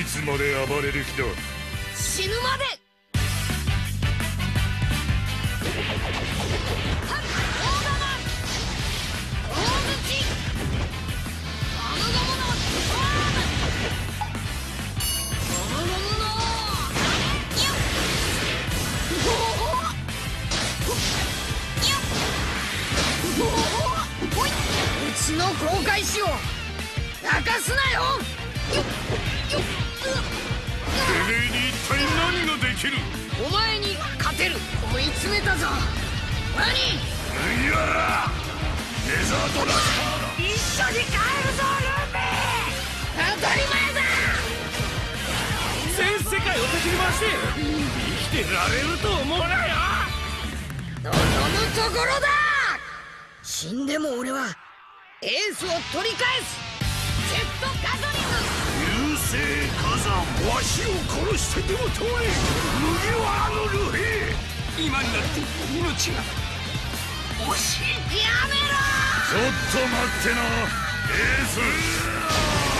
いつまで暴れる気だ？死ぬまで。ちの航海士を泣かすなよ。てめえに一体何ができる？お前に勝てる。追い詰めたぞ。何？いやデザートラ一緒に帰るぞルンベ当たり前だ。全世界を敵に回して生きてられると思うなよ望むところだ。死んでも俺はエースを取り返す。ジェットガトリ流星火山わしを殺してでも問え麦わらのルフィ今になって命が。惜しい。ムやめろちょっと待ってなエース